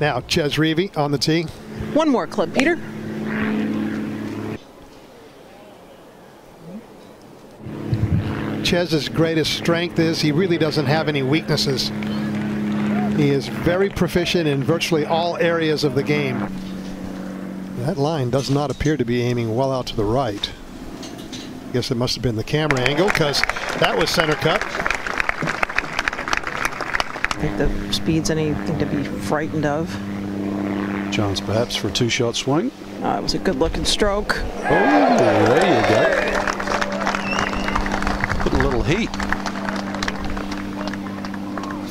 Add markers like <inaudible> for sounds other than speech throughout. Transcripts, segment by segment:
Now, Chez Reavie on the tee. One more clip, Peter. Chez's greatest strength is he really doesn't have any weaknesses. He is very proficient in virtually all areas of the game. That line does not appear to be aiming well out to the right. I guess it must have been the camera angle because that was center cut. I think the speed's anything to be frightened of. Chance perhaps for a two-shot swing. Uh, it was a good-looking stroke. Oh, there you go. Put a little heat.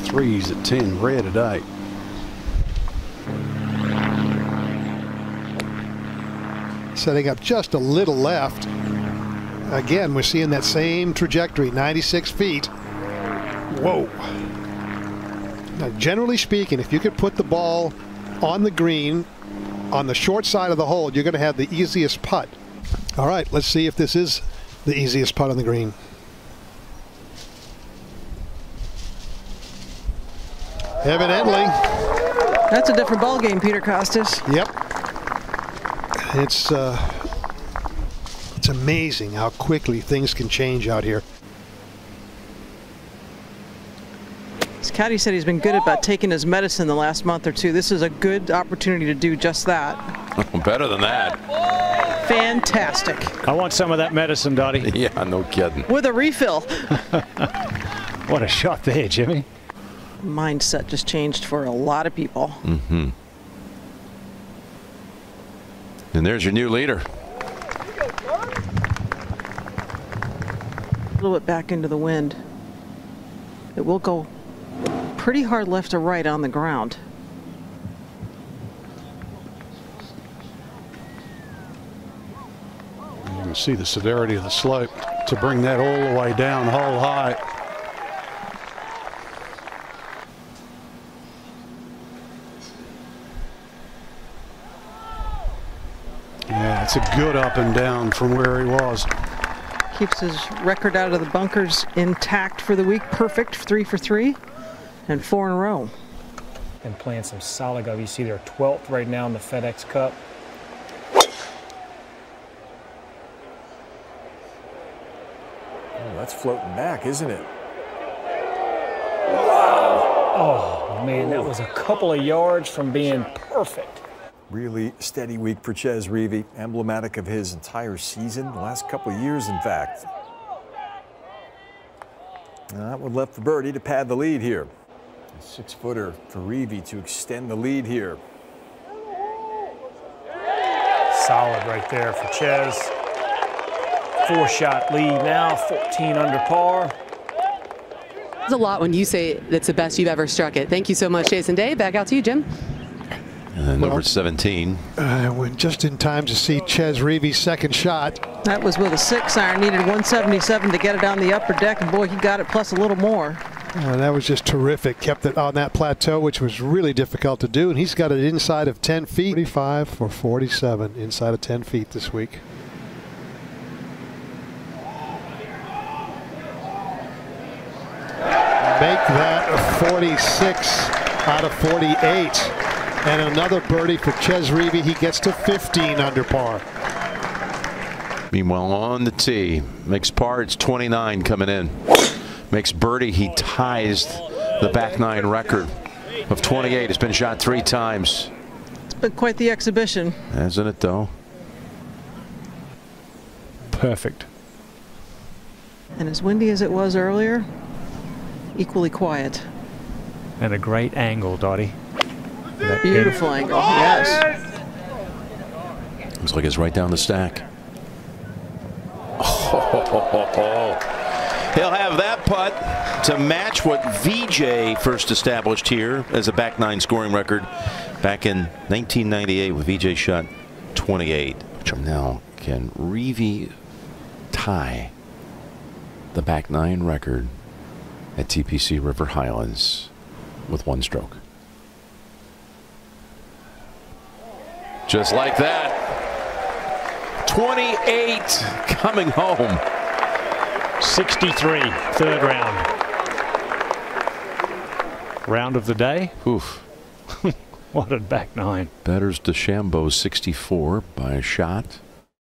Threes at 10, red at 8. Setting up just a little left. Again, we're seeing that same trajectory, 96 feet. Whoa. Now, generally speaking, if you could put the ball on the green on the short side of the hole, you're going to have the easiest putt. All right, let's see if this is the easiest putt on the green. Evidently. That's a different ball game, Peter Kostis. Yep. It's uh, it's amazing how quickly things can change out here. As Caddy said, he's been good about taking his medicine the last month or two. This is a good opportunity to do just that. Better than that. Fantastic. I want some of that medicine, Dottie. <laughs> Yeah, no kidding. With a refill. <laughs> what a shot there, Jimmy. Mindset just changed for a lot of people. Mm-hmm. And there's your new leader. A little bit back into the wind. It will go pretty hard left to right on the ground. You can see the severity of the slope to bring that all the way down hole high. Yeah, it's a good up and down from where he was. Keeps his record out of the bunkers intact for the week. Perfect, three for three, and four in a row. And playing some solid golf. You see they're 12th right now in the FedEx Cup. Oh, that's floating back, isn't it? Oh, man, that was a couple of yards from being perfect. Really steady week for Chez Reavie, emblematic of his entire season, the last couple of years, in fact. And that one left for Birdie to pad the lead here. A six footer for Reavie to extend the lead here. Solid right there for Chez. Four shot lead now, 14 under par. It's a lot when you say that's the best you've ever struck it. Thank you so much, Jason Day. Back out to you, Jim. And number 17. Uh, went just in time to see Chez Reavie's second shot. That was with a six iron. Needed 177 to get it on the upper deck, and boy, he got it plus a little more. Uh, that was just terrific. Kept it on that plateau, which was really difficult to do. And he's got it inside of 10 feet. 45 for 47 inside of 10 feet this week. Make that a 46 out of 48. And another birdie for Chez Reavie. He gets to 15 under par. Meanwhile, on the tee, makes par. It's 29 coming in. Makes birdie. He ties the back nine record of 28. It's been shot three times. It's been quite the exhibition. Hasn't it, though? Perfect. And as windy as it was earlier, equally quiet. And a great angle, Dottie. That Beautiful angle, yes. Looks like it's right down the stack. <laughs> He'll have that putt to match what VJ first established here as a back nine scoring record back in 1998 with VJ shot 28, which I'm now can Reavie tie the back nine record at TPC River Highlands with one stroke. Just like that. 28 coming home. 63, third round. Round of the day. Oof. <laughs> What a back nine. Betters DeChambeau 64 by a shot.